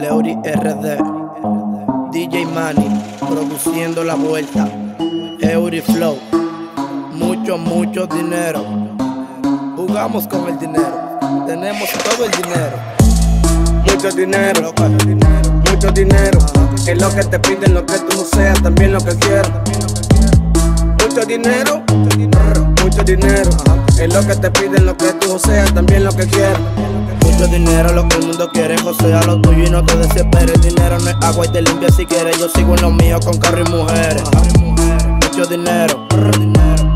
Leuri RD, DJ Manny, produciendo la vuelta, Eury Flow, mucho, mucho dinero. Jugamos con el dinero, tenemos todo el dinero. Mucho dinero, mucho dinero. Es lo que te piden, lo que tú no seas, también lo que quieras. Mucho dinero, mucho dinero. Es lo que te piden, lo que tú no seas, también lo que quieras. Mucho dinero, lo que el mundo quiere, José, a lo tuyo y no te desesperes. Dinero no es agua y te limpia si quieres. Yo sigo en lo mío con carro y mujeres. Mucho dinero,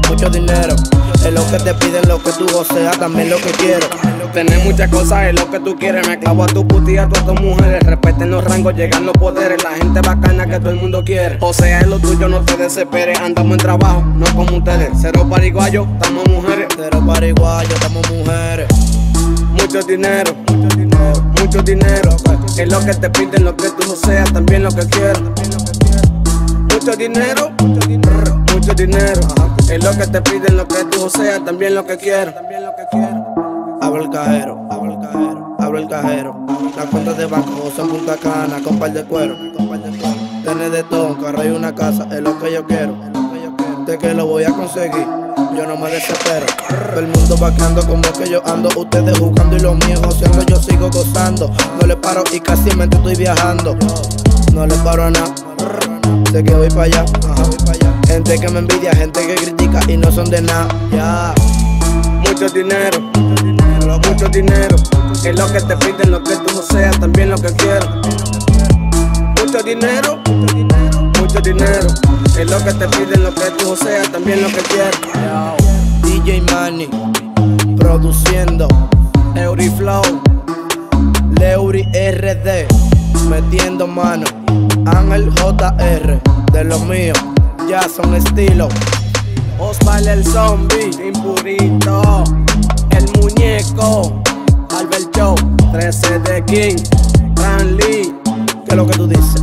mucho dinero. Es lo que te piden, lo que tú goceas, también lo que quiero. Tener muchas cosas es lo que tú quieres. Me clavo a tu putía, a todas tus mujeres. Respeten los rangos, llegan los poderes. La gente bacana que todo el mundo quiere. O sea, es lo tuyo, no te desesperes. Andamos en trabajo, no como ustedes. Cero pariguayo, estamos mujeres. Cero pariguayo, estamos mujeres. Mucho dinero, mucho dinero. Es lo que te piden, lo que tú no seas, también lo que quieres. Mucho dinero, mucho dinero. Es lo que te piden, lo que tú no seas, también lo que quieres. Abro el cajero, abro el cajero, abro el cajero. La cuenta de banco son Punta Cana con par de cuero. Tener de todo, carro y una casa es lo que yo quiero. De que lo voy a conseguir, yo no me desespero. El mundo vaqueando como que yo ando. Ustedes jugando y los míos goceando, yo sigo gozando. No le paro y casi mente estoy viajando. No le paro a nada. Sé que voy para allá. Gente que me envidia, gente que critica y no son de nada. Ya. Mucho dinero, mucho dinero. Es lo que te piden, lo que tú no seas, también lo que quieres. Mucho dinero, mucho dinero. Es lo que te piden, lo que tú seas, también lo que quieres. DJ Manny, produciendo Eury Flow, Leury RD, metiendo mano, Ángel JR, de los míos, ya son estilo. Osval el zombie, impurito, el muñeco, Albert Joe, 13 de King, Fran Lee. ¿Qué es lo que tú dices?